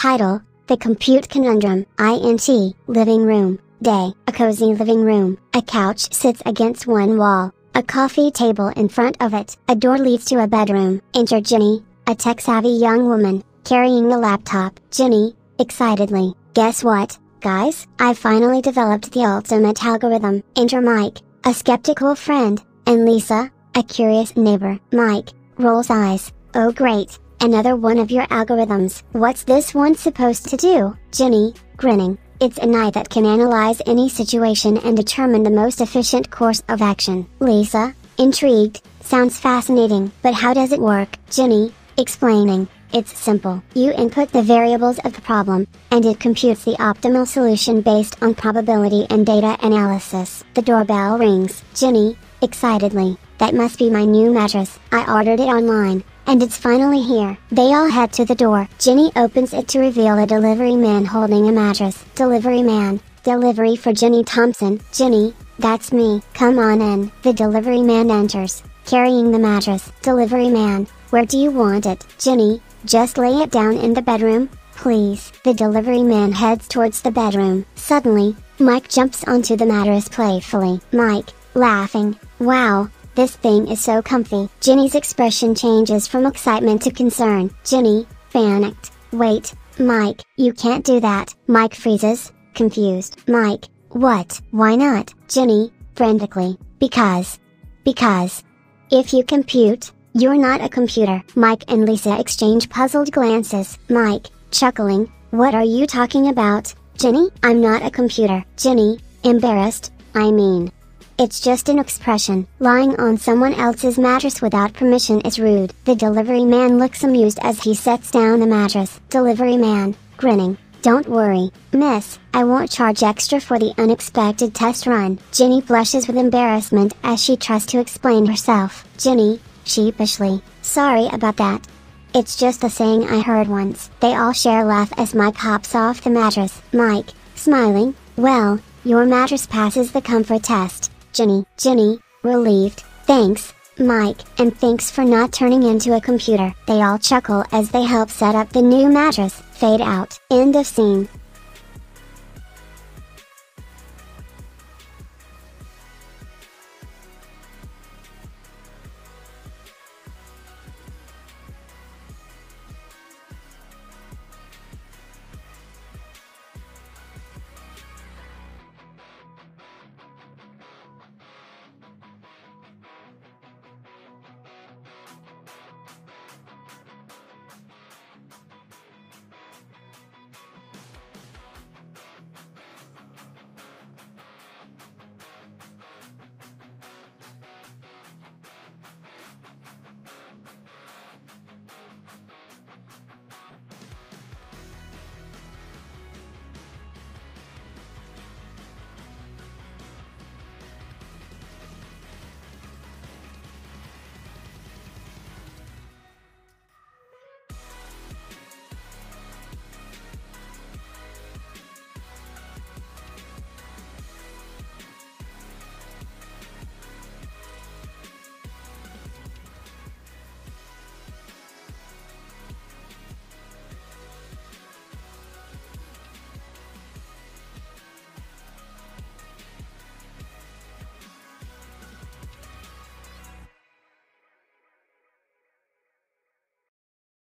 Title The Compute Conundrum. INT Living Room. Day A cozy living room. A couch sits against one wall. A coffee table in front of it. A door leads to a bedroom. Enter Ginny, a tech savvy young woman, carrying a laptop. Ginny, excitedly, guess what, guys? I've finally developed the ultimate algorithm. Enter Mike, a skeptical friend, and Lisa, a curious neighbor. Mike, rolls eyes. Oh great, another one of your algorithms. What's this one supposed to do? Ginny, grinning. It's an eye that can analyze any situation and determine the most efficient course of action. Lisa, intrigued, sounds fascinating. But how does it work? Ginny, explaining. It's simple. You input the variables of the problem, and it computes the optimal solution based on probability and data analysis. The doorbell rings. Ginny, excitedly, that must be my new mattress. I ordered it online, and it's finally here. They all head to the door. Ginny opens it to reveal a delivery man holding a mattress. Delivery man, delivery for Ginny Thompson. Ginny, that's me. Come on in. The delivery man enters, carrying the mattress. Delivery man, where do you want it? Ginny, just lay it down in the bedroom, please. The delivery man heads towards the bedroom. Suddenly, Mike jumps onto the mattress playfully. Mike, laughing, wow, this thing is so comfy. Ginny's expression changes from excitement to concern. Ginny, panicked, wait, Mike, you can't do that. Mike freezes, confused. Mike, what? Why not? Ginny, frantically, because. Because. If you compute, you're not a computer. Mike and Lisa exchange puzzled glances. Mike, chuckling, what are you talking about? Ginny, I'm not a computer. Ginny, embarrassed, I mean. It's just an expression. Lying on someone else's mattress without permission is rude. The delivery man looks amused as he sets down the mattress. Delivery man, grinning. Don't worry, miss, I won't charge extra for the unexpected test run. Ginny blushes with embarrassment as she tries to explain herself. Ginny, sheepishly, sorry about that. It's just a saying I heard once. They all share a laugh as Mike hops off the mattress. Mike, smiling, well, your mattress passes the comfort test. Ginny, Jenny, relieved, thanks, Mike, and thanks for not turning into a computer. They all chuckle as they help set up the new mattress. Fade out. End of scene.